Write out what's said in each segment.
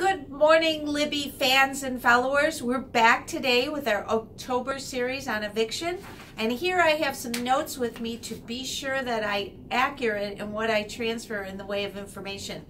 Good morning, Libby fans and followers. We're back today with our October series on eviction. And here I have some notes with me to be sure that I accurate in what I transfer in the way of information.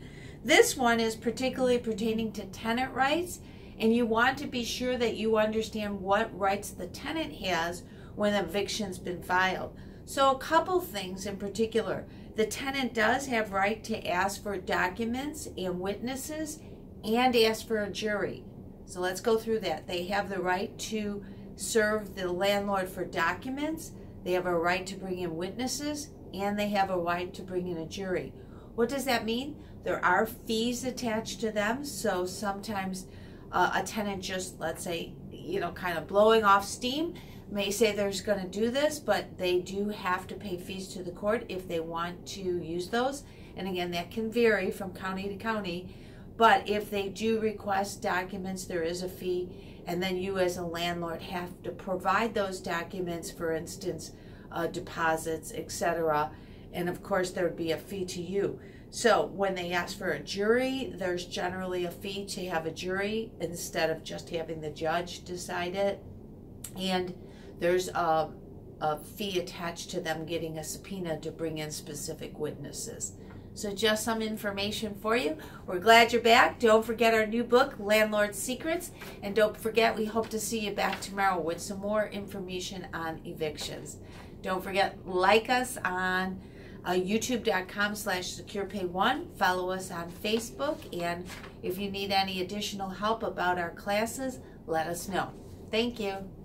This one is particularly pertaining to tenant rights, and you want to be sure that you understand what rights the tenant has when eviction's been filed. So a couple things in particular. The tenant does have right to ask for documents and witnesses and ask for a jury. So let's go through that. They have the right to serve the landlord for documents, they have a right to bring in witnesses, and they have a right to bring in a jury. What does that mean? There are fees attached to them, so sometimes uh, a tenant just, let's say, you know, kind of blowing off steam may say there's going to do this, but they do have to pay fees to the court if they want to use those. And again, that can vary from county to county. But if they do request documents, there is a fee, and then you as a landlord have to provide those documents, for instance, uh, deposits, etc. And of course, there would be a fee to you. So when they ask for a jury, there's generally a fee to have a jury instead of just having the judge decide it. And there's a, a fee attached to them getting a subpoena to bring in specific witnesses. So just some information for you. We're glad you're back. Don't forget our new book, Landlord Secrets. And don't forget, we hope to see you back tomorrow with some more information on evictions. Don't forget, like us on uh, youtube.com slash securepay1. Follow us on Facebook. And if you need any additional help about our classes, let us know. Thank you.